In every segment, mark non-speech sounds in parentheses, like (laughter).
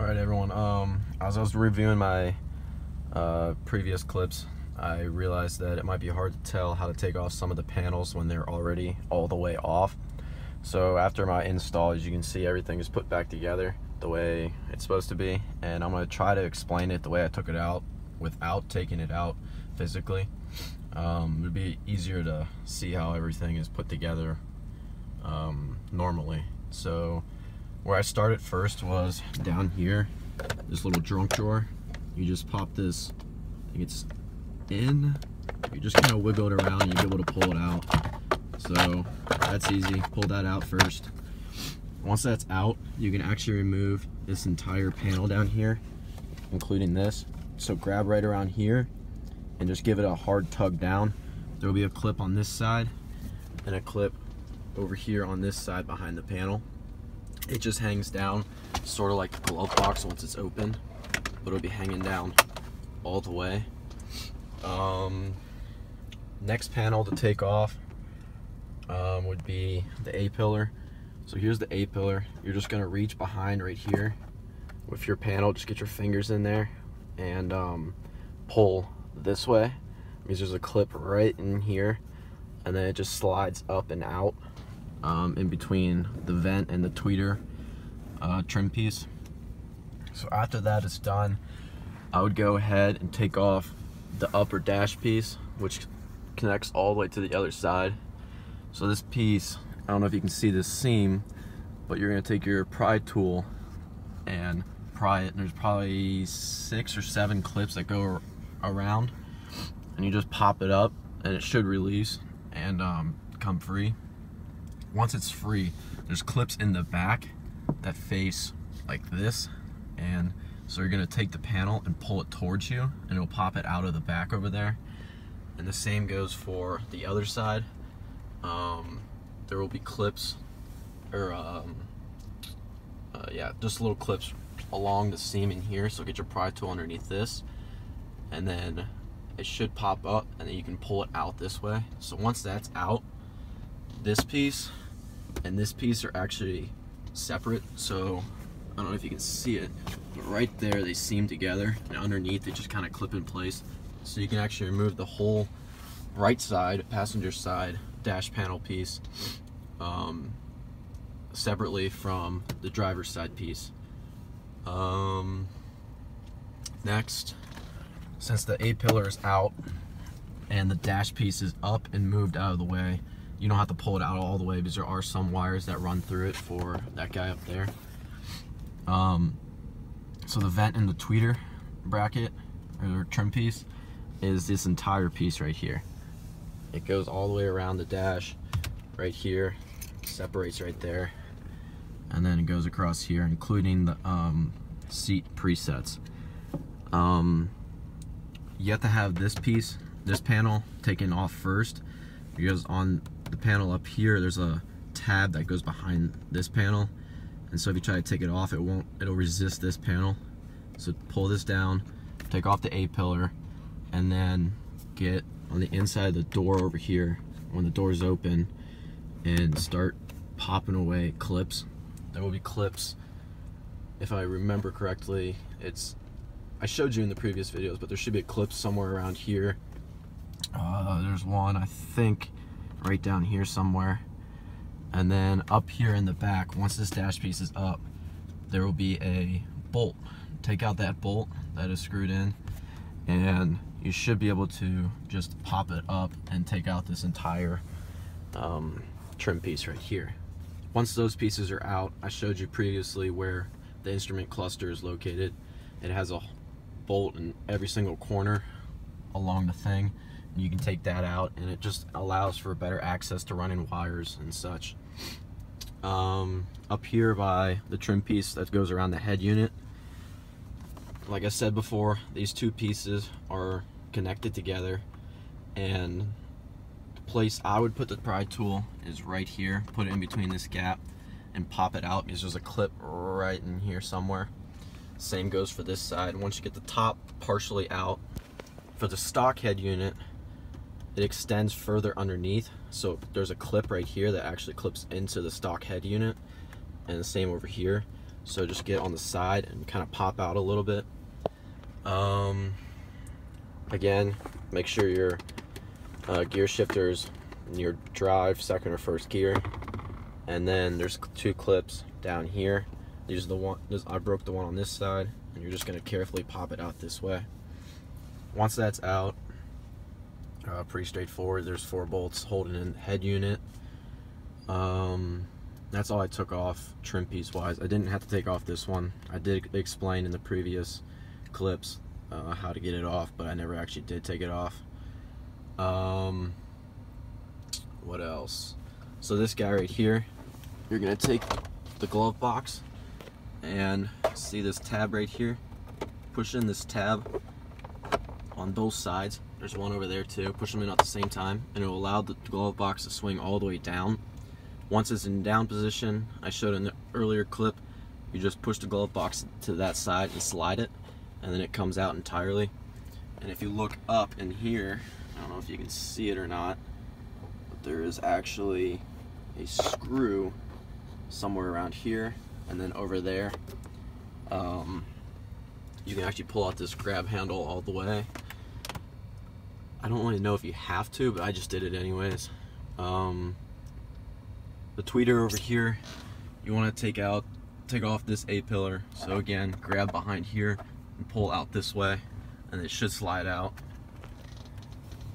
All right, everyone. Um, as I was reviewing my uh, previous clips, I realized that it might be hard to tell how to take off some of the panels when they're already all the way off. So after my install, as you can see, everything is put back together the way it's supposed to be. And I'm going to try to explain it the way I took it out without taking it out physically. Um, it would be easier to see how everything is put together um, normally. So where I started first was down here, this little drunk drawer. You just pop this, I think it's in, you just kind of wiggle it around and you'll be able to pull it out. So that's easy, pull that out first. Once that's out, you can actually remove this entire panel down here, including this. So grab right around here and just give it a hard tug down. There will be a clip on this side and a clip over here on this side behind the panel. It just hangs down, sort of like a glove box once it's open, but it'll be hanging down all the way. Um, next panel to take off um, would be the A-pillar. So here's the A-pillar. You're just gonna reach behind right here with your panel, just get your fingers in there and um, pull this way. Because there's a clip right in here and then it just slides up and out um, in between the vent and the tweeter uh, trim piece. So after that is done, I would go ahead and take off the upper dash piece, which connects all the way to the other side. So this piece, I don't know if you can see this seam, but you're gonna take your pry tool and pry it. And there's probably six or seven clips that go around, and you just pop it up, and it should release and um, come free once it's free, there's clips in the back that face like this. And so you're gonna take the panel and pull it towards you and it'll pop it out of the back over there. And the same goes for the other side. Um, there will be clips or um, uh, yeah, just little clips along the seam in here. So get your pry tool underneath this and then it should pop up and then you can pull it out this way. So once that's out, this piece and this piece are actually separate so I don't know if you can see it but right there they seam together and underneath they just kind of clip in place. So you can actually remove the whole right side passenger side dash panel piece um, separately from the driver's side piece. Um, next since the A pillar is out and the dash piece is up and moved out of the way you don't have to pull it out all the way because there are some wires that run through it for that guy up there. Um, so the vent and the tweeter bracket or trim piece is this entire piece right here. It goes all the way around the dash right here, separates right there, and then it goes across here, including the um, seat presets. Um, you have to have this piece, this panel taken off first because on the panel up here, there's a tab that goes behind this panel. And so if you try to take it off, it won't, it'll resist this panel. So pull this down, take off the A-pillar, and then get on the inside of the door over here, when the door is open, and start popping away clips. There will be clips, if I remember correctly, it's, I showed you in the previous videos, but there should be a clip somewhere around here. Uh, there's one, I think, right down here somewhere. And then up here in the back, once this dash piece is up, there will be a bolt. Take out that bolt that is screwed in and you should be able to just pop it up and take out this entire um, trim piece right here. Once those pieces are out, I showed you previously where the instrument cluster is located. It has a bolt in every single corner along the thing you can take that out and it just allows for better access to running wires and such. Um, up here by the trim piece that goes around the head unit, like I said before, these two pieces are connected together and the place I would put the pry tool is right here. Put it in between this gap and pop it out because there's a clip right in here somewhere. Same goes for this side. Once you get the top partially out, for the stock head unit, it extends further underneath so there's a clip right here that actually clips into the stock head unit and the same over here So just get on the side and kind of pop out a little bit. Um, again, make sure your uh, gear shifters your drive, second or first gear. And then there's two clips down here. These are the one, this, I broke the one on this side, and you're just gonna carefully pop it out this way. Once that's out, uh, pretty straightforward. There's four bolts holding in head unit. Um, that's all I took off trim piece wise. I didn't have to take off this one. I did explain in the previous clips uh, how to get it off, but I never actually did take it off. Um, what else? So this guy right here, you're gonna take the glove box and see this tab right here. Push in this tab on both sides. There's one over there too. Push them in at the same time and it will allow the glove box to swing all the way down. Once it's in down position, I showed in the earlier clip, you just push the glove box to that side and slide it and then it comes out entirely. And if you look up in here, I don't know if you can see it or not, but there is actually a screw somewhere around here and then over there um, you can actually pull out this grab handle all the way I don't really know if you have to but I just did it anyways. Um, the tweeter over here you want to take out take off this A pillar. So again grab behind here and pull out this way and it should slide out.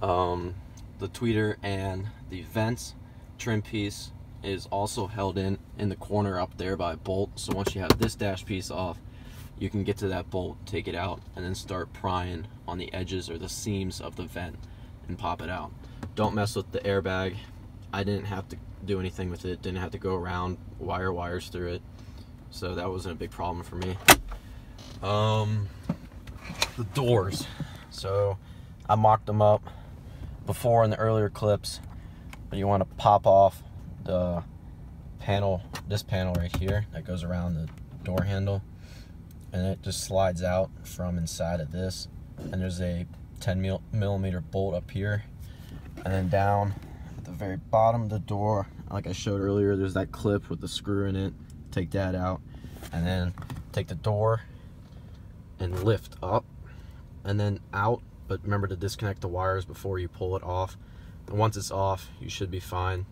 Um, the tweeter and the vents trim piece is also held in in the corner up there by a bolt. So once you have this dash piece off, you can get to that bolt, take it out, and then start prying on the edges or the seams of the vent and pop it out. Don't mess with the airbag. I didn't have to do anything with it. Didn't have to go around wire wires through it. So that wasn't a big problem for me. Um, the doors. So I mocked them up before in the earlier clips, but you want to pop off the panel, this panel right here that goes around the door handle, and it just slides out from inside of this. And there's a 10 mil millimeter bolt up here, and then down at the very bottom of the door, like I showed earlier, there's that clip with the screw in it. Take that out, and then take the door and lift up, and then out but remember to disconnect the wires before you pull it off. And once it's off, you should be fine.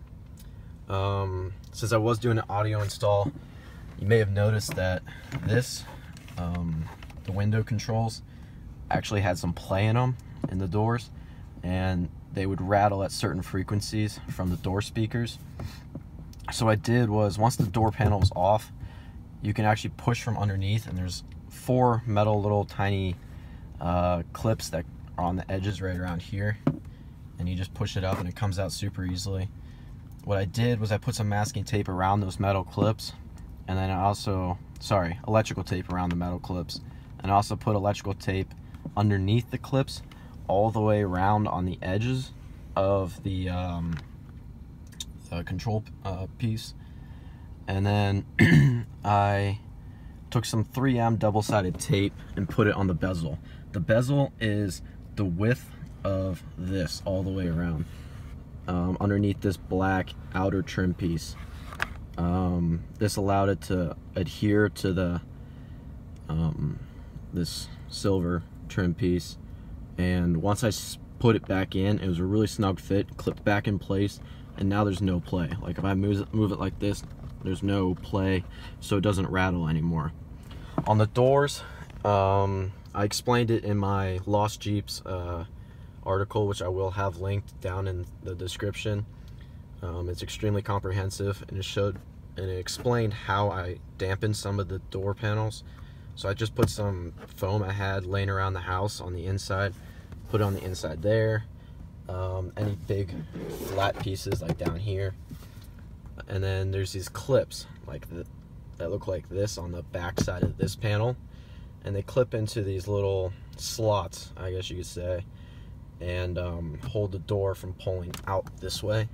Um, since I was doing an audio install, you may have noticed that this, um, the window controls, actually had some play in them in the doors, and they would rattle at certain frequencies from the door speakers. So what I did was, once the door panel was off, you can actually push from underneath, and there's four metal little tiny uh, clips that are on the edges right around here and you just push it up and it comes out super easily. What I did was I put some masking tape around those metal clips and then I also, sorry, electrical tape around the metal clips and I also put electrical tape underneath the clips all the way around on the edges of the, um, the control uh, piece and then (clears throat) I took some 3M double-sided tape and put it on the bezel. The bezel is the width of this all the way around um, underneath this black outer trim piece. Um, this allowed it to adhere to the um, this silver trim piece. And once I put it back in it was a really snug fit clipped back in place and now there's no play. Like if I move it, move it like this there's no play so it doesn't rattle anymore. On the doors um, I explained it in my Lost Jeeps uh, article, which I will have linked down in the description. Um, it's extremely comprehensive and it showed and it explained how I dampened some of the door panels. So I just put some foam I had laying around the house on the inside, put it on the inside there. Um, any big flat pieces like down here. And then there's these clips like that look like this on the back side of this panel and they clip into these little slots, I guess you could say, and um, hold the door from pulling out this way.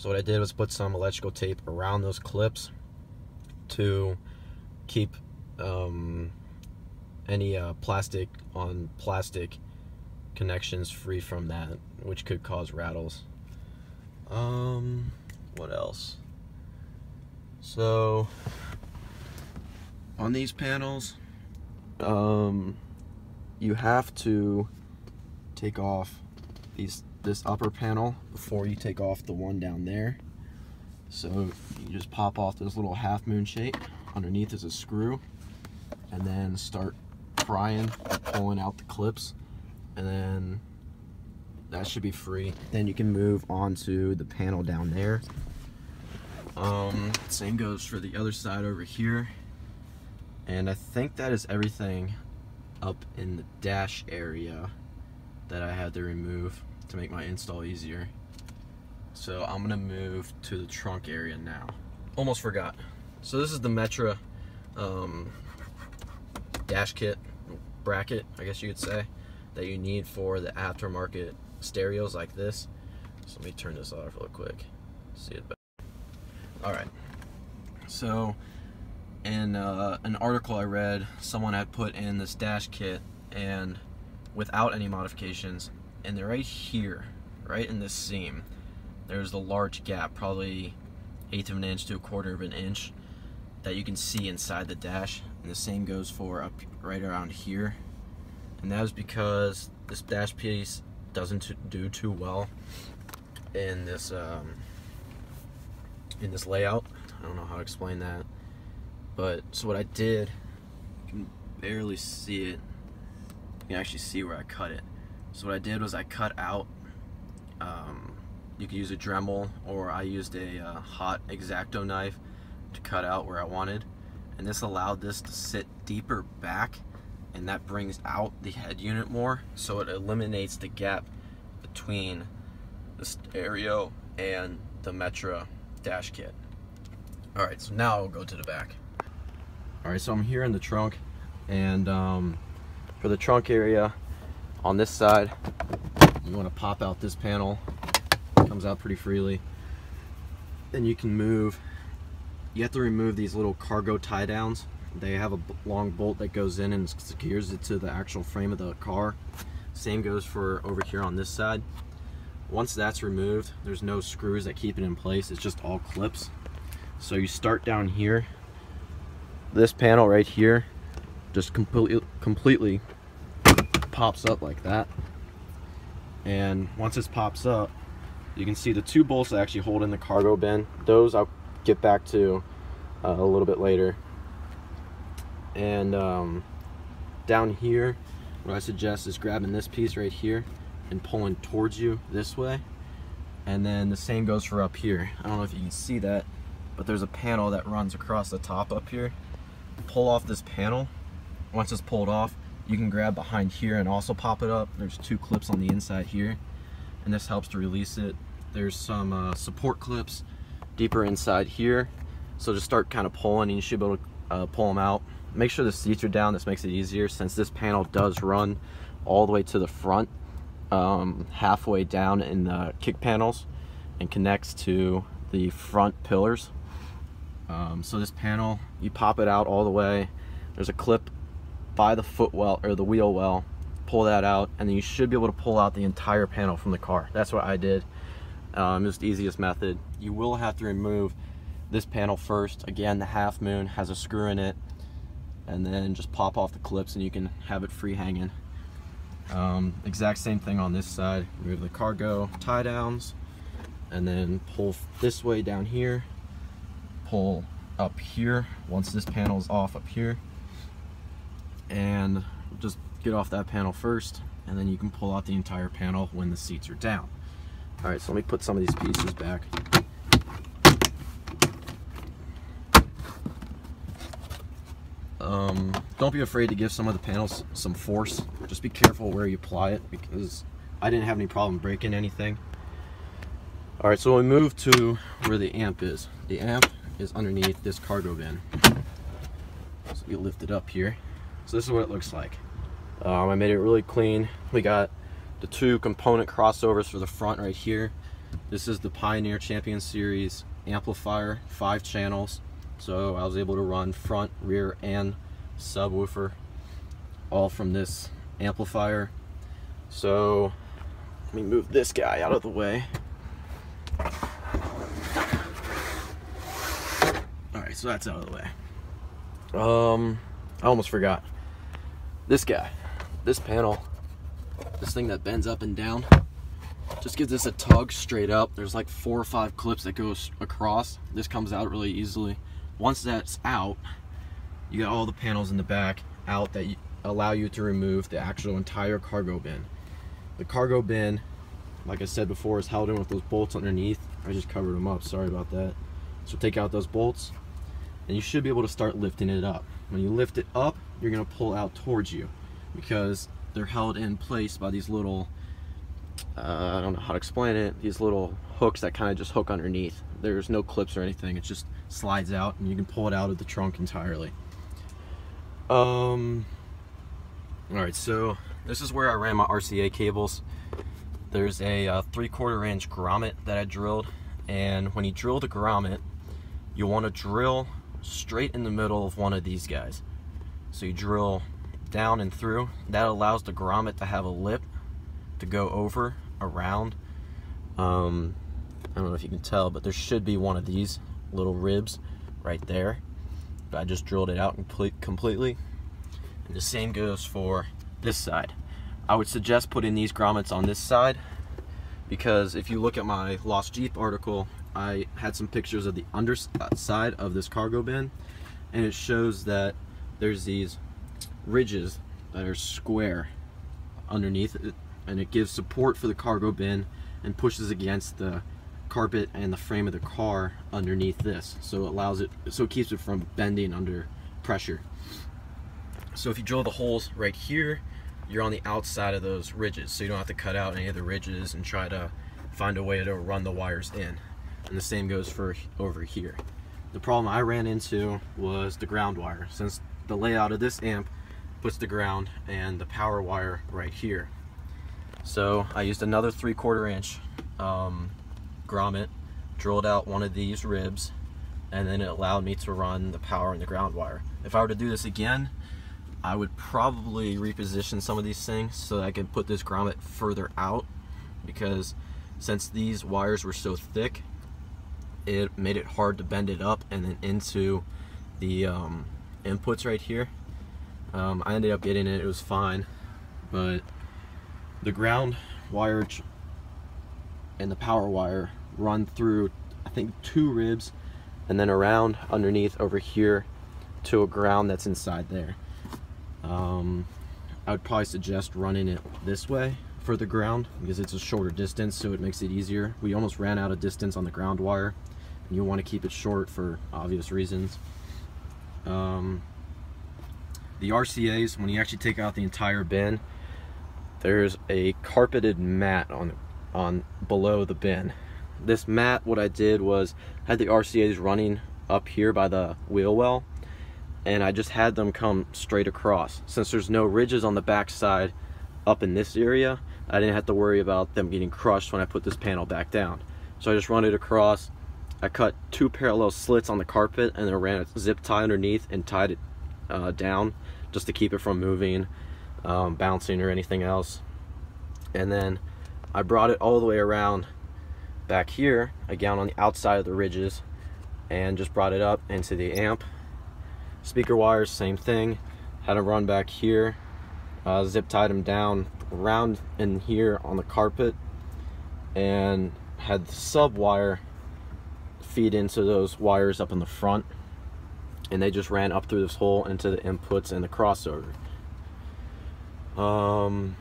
So what I did was put some electrical tape around those clips to keep um, any uh, plastic on plastic connections free from that, which could cause rattles. Um, what else? So on these panels, um, you have to take off these this upper panel before you take off the one down there. So you just pop off this little half moon shape. Underneath is a screw and then start prying, pulling out the clips and then that should be free. Then you can move on to the panel down there. Um, same goes for the other side over here. And I think that is everything up in the dash area that I had to remove to make my install easier. So I'm gonna move to the trunk area now. Almost forgot. So this is the Metra um, dash kit bracket, I guess you could say, that you need for the aftermarket stereos like this. So let me turn this off real quick. See it better. All right. So in uh, an article I read, someone had put in this dash kit and without any modifications, and they're right here, right in this seam, there's the large gap, probably eighth of an inch to a quarter of an inch, that you can see inside the dash. And the same goes for up right around here. And that is because this dash piece doesn't do too well in this um, in this layout. I don't know how to explain that. But so what I did, you can barely see it. You can actually see where I cut it. So what I did was I cut out. Um, you could use a Dremel, or I used a uh, hot X-Acto knife to cut out where I wanted. And this allowed this to sit deeper back and that brings out the head unit more so it eliminates the gap between the stereo and the Metra dash kit. Alright, so now I'll go to the back. Alright, so I'm here in the trunk and um, for the trunk area on this side you want to pop out this panel it comes out pretty freely then you can move you have to remove these little cargo tie downs they have a long bolt that goes in and secures it to the actual frame of the car. Same goes for over here on this side. Once that's removed, there's no screws that keep it in place. It's just all clips. So you start down here. This panel right here just completely, completely pops up like that. And once this pops up, you can see the two bolts that actually hold in the cargo bin. Those I'll get back to uh, a little bit later. And um, down here what I suggest is grabbing this piece right here and pulling towards you this way. And then the same goes for up here. I don't know if you can see that but there's a panel that runs across the top up here. Pull off this panel. Once it's pulled off you can grab behind here and also pop it up there's two clips on the inside here and this helps to release it there's some uh, support clips deeper inside here so just start kind of pulling and you should be able to uh, pull them out Make sure the seats are down. This makes it easier since this panel does run all the way to the front, um, halfway down in the kick panels and connects to the front pillars. Um, so this panel, you pop it out all the way. There's a clip by the footwell or the wheel well. Pull that out, and then you should be able to pull out the entire panel from the car. That's what I did. Um, the easiest method. You will have to remove this panel first. Again, the half moon has a screw in it and then just pop off the clips and you can have it free hanging. Um, exact same thing on this side. Remove the cargo tie downs and then pull this way down here. Pull up here once this panel is off up here. And just get off that panel first and then you can pull out the entire panel when the seats are down. All right, so let me put some of these pieces back. Um, don't be afraid to give some of the panels some force. Just be careful where you apply it because I didn't have any problem breaking anything. All right, so we move to where the amp is. The amp is underneath this cargo bin. So we lift it up here. So this is what it looks like. Um, I made it really clean. We got the two component crossovers for the front right here. This is the Pioneer Champion Series amplifier, five channels. So I was able to run front, rear, and subwoofer all from this amplifier. So let me move this guy out of the way. All right, so that's out of the way. Um, I almost forgot. This guy, this panel, this thing that bends up and down, just gives this a tug straight up. There's like four or five clips that goes across. This comes out really easily. Once that's out, you got all the panels in the back out that allow you to remove the actual entire cargo bin. The cargo bin, like I said before, is held in with those bolts underneath. I just covered them up, sorry about that. So take out those bolts, and you should be able to start lifting it up. When you lift it up, you're gonna pull out towards you because they're held in place by these little, uh, I don't know how to explain it, these little hooks that kind of just hook underneath. There's no clips or anything, it just slides out and you can pull it out of the trunk entirely. Um, all right, so this is where I ran my RCA cables. There's a uh, three quarter inch grommet that I drilled. And when you drill the grommet, you want to drill straight in the middle of one of these guys. So you drill down and through. That allows the grommet to have a lip to go over, around. Um, I don't know if you can tell, but there should be one of these little ribs right there. But I just drilled it out complete, completely. And the same goes for this side. I would suggest putting these grommets on this side because if you look at my Lost Jeep article, I had some pictures of the underside uh, of this cargo bin and it shows that there's these ridges that are square underneath it and it gives support for the cargo bin and pushes against the carpet and the frame of the car underneath this. So it allows it so it keeps it from bending under pressure. So if you drill the holes right here you're on the outside of those ridges. So you don't have to cut out any of the ridges and try to find a way to run the wires in and the same goes for over here. The problem I ran into was the ground wire. Since the layout of this amp puts the ground and the power wire right here. So I used another three quarter inch um, grommet, drilled out one of these ribs, and then it allowed me to run the power and the ground wire. If I were to do this again, I would probably reposition some of these things so I can put this grommet further out because since these wires were so thick, it made it hard to bend it up and then into the um, inputs right here. Um, I ended up getting it, it was fine, but the ground wire and the power wire run through I think two ribs and then around underneath over here to a ground that's inside there. Um, I would probably suggest running it this way for the ground because it's a shorter distance so it makes it easier. We almost ran out of distance on the ground wire and you want to keep it short for obvious reasons. Um, the RCAs, when you actually take out the entire bin, there's a carpeted mat on on below the bin. This mat, what I did was had the RCAs running up here by the wheel well, and I just had them come straight across. Since there's no ridges on the back side up in this area, I didn't have to worry about them getting crushed when I put this panel back down. So I just run it across. I cut two parallel slits on the carpet and then ran a zip tie underneath and tied it uh, down just to keep it from moving um, bouncing or anything else. And then I brought it all the way around back here, again on the outside of the ridges, and just brought it up into the amp. Speaker wires, same thing. Had them run back here, uh, zip tied them down around in here on the carpet, and had the sub wire feed into those wires up in the front and they just ran up through this hole into the inputs and the crossover. Um,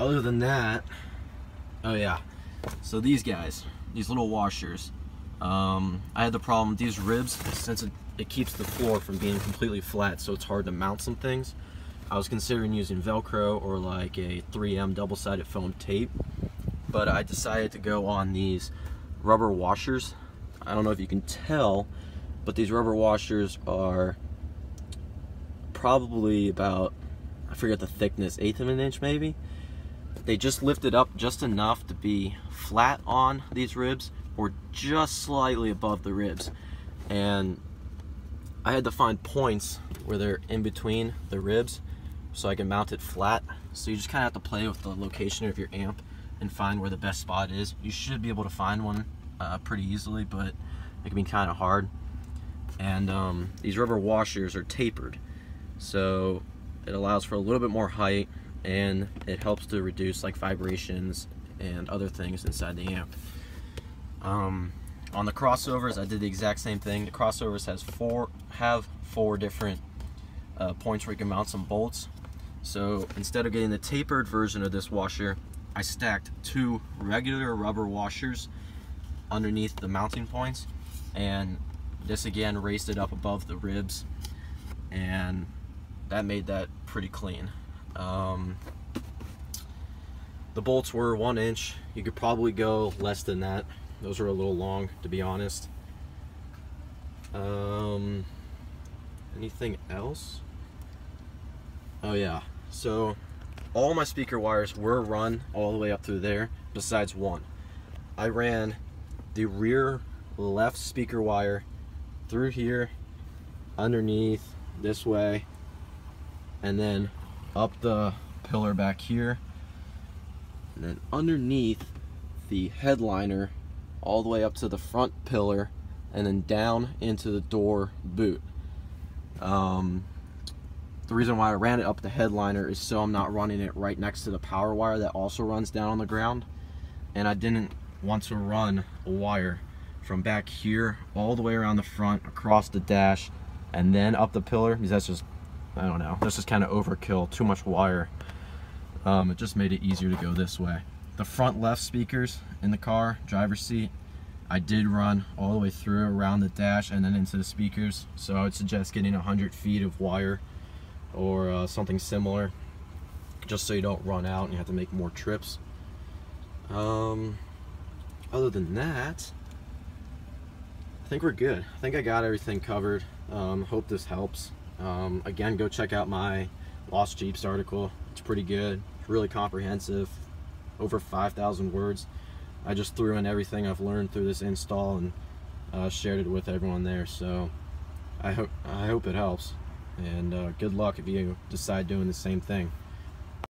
other than that, oh yeah, so these guys, these little washers, um, I had the problem, these ribs, since it, it keeps the floor from being completely flat, so it's hard to mount some things. I was considering using Velcro or like a 3M double-sided foam tape, but I decided to go on these rubber washers. I don't know if you can tell, but these rubber washers are probably about I forget the thickness, eighth of an inch maybe. They just lifted up just enough to be flat on these ribs or just slightly above the ribs. And I had to find points where they're in between the ribs so I can mount it flat. So you just kind of have to play with the location of your amp and find where the best spot is. You should be able to find one uh, pretty easily, but it can be kind of hard. and um, these rubber washers are tapered so it allows for a little bit more height and it helps to reduce like vibrations and other things inside the amp um, on the crossovers I did the exact same thing the crossovers has four have four different uh, points where you can mount some bolts so instead of getting the tapered version of this washer I stacked two regular rubber washers underneath the mounting points and this again raised it up above the ribs and that made that pretty clean. Um, the bolts were one inch. You could probably go less than that. Those are a little long to be honest. Um, anything else? Oh yeah, so all my speaker wires were run all the way up through there besides one. I ran the rear left speaker wire through here, underneath, this way, and then up the pillar back here, and then underneath the headliner all the way up to the front pillar, and then down into the door boot. Um, the reason why I ran it up the headliner is so I'm not running it right next to the power wire that also runs down on the ground. And I didn't want to run a wire from back here all the way around the front, across the dash, and then up the pillar, because that's just, I don't know, that's just kind of overkill, too much wire. Um, it just made it easier to go this way. The front left speakers in the car, driver's seat, I did run all the way through around the dash and then into the speakers. So I would suggest getting 100 feet of wire or uh, something similar just so you don't run out and you have to make more trips. Um, other than that, I think we're good. I think I got everything covered. Um, hope this helps. Um, again, go check out my Lost Jeeps article. It's pretty good, really comprehensive, over 5,000 words. I just threw in everything I've learned through this install and uh, shared it with everyone there. So I hope I hope it helps. And uh, good luck if you decide doing the same thing.